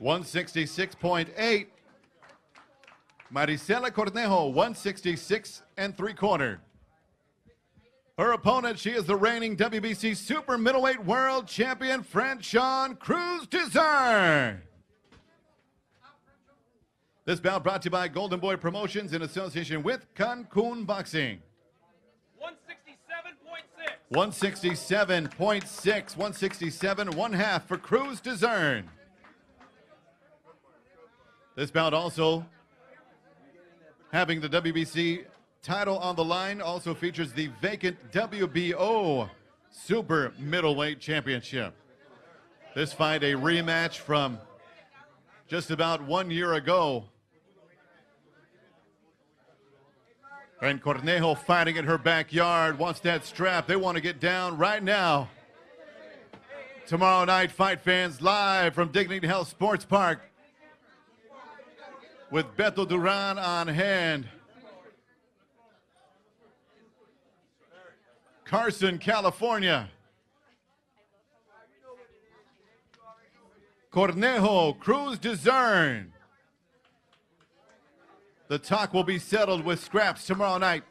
166.8. Maricela Cornejo, 166 and three quarter. Her opponent, she is the reigning WBC Super Middleweight World Champion, Franchon Crews-Dezurn. This bout brought to you by Golden Boy Promotions in association with Cancun Boxing. 167.6. 167.6, 167, one half for Crews-Dezurn. This bout also having the WBC title on the line, also features the vacant WBO Super Middleweight Championship. This fight a rematch from just about one year ago. And Cornejo fighting in her backyard, wants that strap. They want to get down right now. Tomorrow night, fight fans live from Dignity Health Sports Park with Beto Duran on hand. Carson, California. Cornejo, Crews-Dezurn. The talk will be settled with scraps tomorrow night.